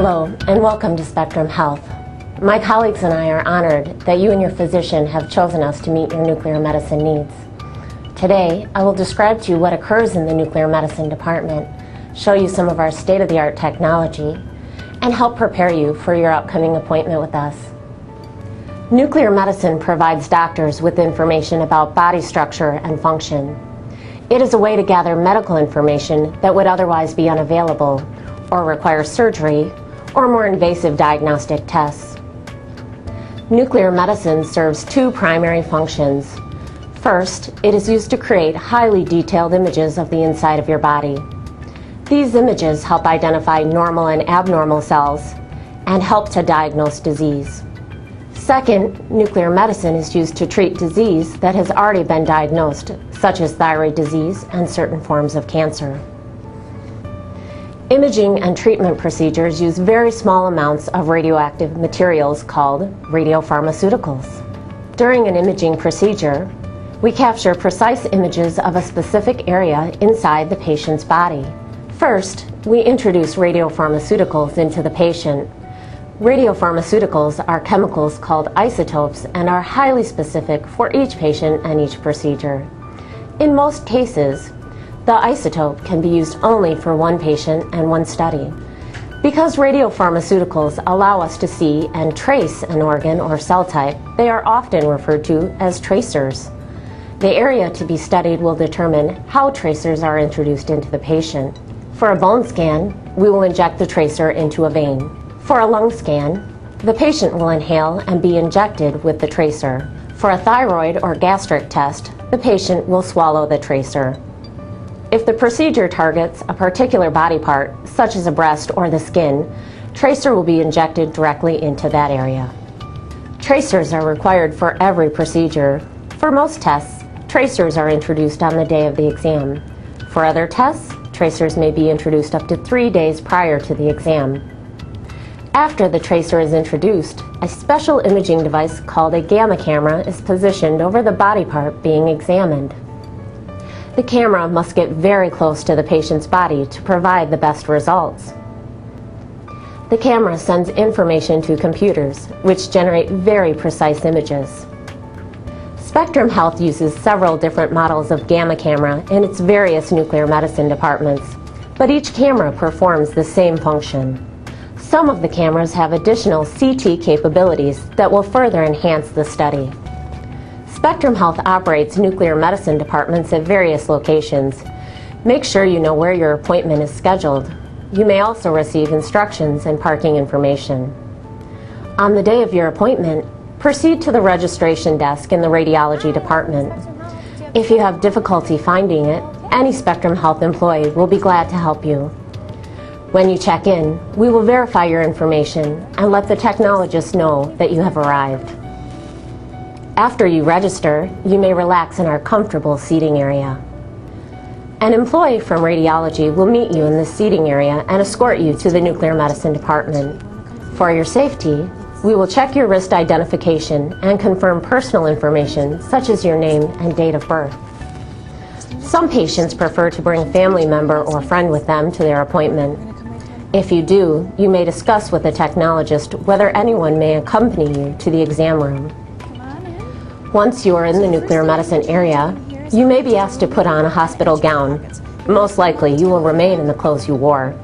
Hello, and welcome to Spectrum Health. My colleagues and I are honored that you and your physician have chosen us to meet your nuclear medicine needs. Today, I will describe to you what occurs in the nuclear medicine department, show you some of our state of the art technology, and help prepare you for your upcoming appointment with us. Nuclear medicine provides doctors with information about body structure and function. It is a way to gather medical information that would otherwise be unavailable or require surgery or more invasive diagnostic tests. Nuclear medicine serves two primary functions. First, it is used to create highly detailed images of the inside of your body. These images help identify normal and abnormal cells and help to diagnose disease. Second, nuclear medicine is used to treat disease that has already been diagnosed, such as thyroid disease and certain forms of cancer. Imaging and treatment procedures use very small amounts of radioactive materials called radiopharmaceuticals. During an imaging procedure, we capture precise images of a specific area inside the patient's body. First, we introduce radiopharmaceuticals into the patient. Radiopharmaceuticals are chemicals called isotopes and are highly specific for each patient and each procedure. In most cases, the isotope can be used only for one patient and one study. Because radiopharmaceuticals allow us to see and trace an organ or cell type, they are often referred to as tracers. The area to be studied will determine how tracers are introduced into the patient. For a bone scan, we will inject the tracer into a vein. For a lung scan, the patient will inhale and be injected with the tracer. For a thyroid or gastric test, the patient will swallow the tracer. If the procedure targets a particular body part, such as a breast or the skin, tracer will be injected directly into that area. Tracers are required for every procedure. For most tests, tracers are introduced on the day of the exam. For other tests, tracers may be introduced up to three days prior to the exam. After the tracer is introduced, a special imaging device called a gamma camera is positioned over the body part being examined. The camera must get very close to the patient's body to provide the best results. The camera sends information to computers, which generate very precise images. Spectrum Health uses several different models of gamma camera in its various nuclear medicine departments, but each camera performs the same function. Some of the cameras have additional CT capabilities that will further enhance the study. Spectrum Health operates nuclear medicine departments at various locations. Make sure you know where your appointment is scheduled. You may also receive instructions and parking information. On the day of your appointment, proceed to the registration desk in the radiology department. If you have difficulty finding it, any Spectrum Health employee will be glad to help you. When you check in, we will verify your information and let the technologist know that you have arrived. After you register, you may relax in our comfortable seating area. An employee from radiology will meet you in the seating area and escort you to the nuclear medicine department. For your safety, we will check your wrist identification and confirm personal information such as your name and date of birth. Some patients prefer to bring a family member or friend with them to their appointment. If you do, you may discuss with the technologist whether anyone may accompany you to the exam room. Once you are in the nuclear medicine area, you may be asked to put on a hospital gown. Most likely, you will remain in the clothes you wore.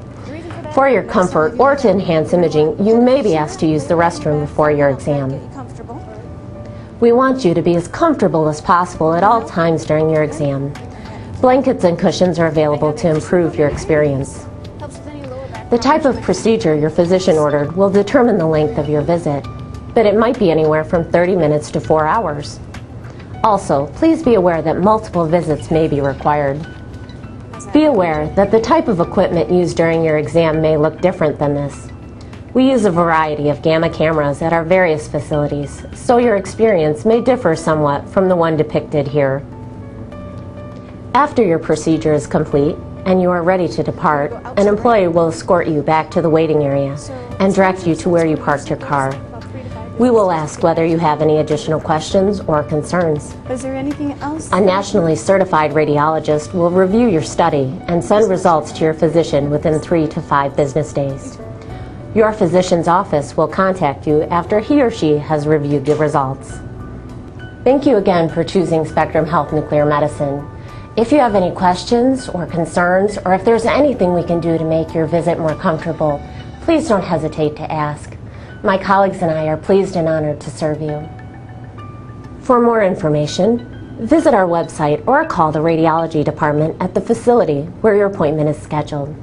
For your comfort or to enhance imaging, you may be asked to use the restroom before your exam. We want you to be as comfortable as possible at all times during your exam. Blankets and cushions are available to improve your experience. The type of procedure your physician ordered will determine the length of your visit but it might be anywhere from 30 minutes to 4 hours. Also, please be aware that multiple visits may be required. Be aware that the type of equipment used during your exam may look different than this. We use a variety of gamma cameras at our various facilities, so your experience may differ somewhat from the one depicted here. After your procedure is complete and you are ready to depart, an employee will escort you back to the waiting area and direct you to where you parked your car. We will ask whether you have any additional questions or concerns. Is there anything else? A nationally certified radiologist will review your study and send results to your physician within three to five business days. Your physician's office will contact you after he or she has reviewed the results. Thank you again for choosing Spectrum Health Nuclear Medicine. If you have any questions or concerns, or if there's anything we can do to make your visit more comfortable, please don't hesitate to ask. My colleagues and I are pleased and honored to serve you. For more information, visit our website or call the radiology department at the facility where your appointment is scheduled.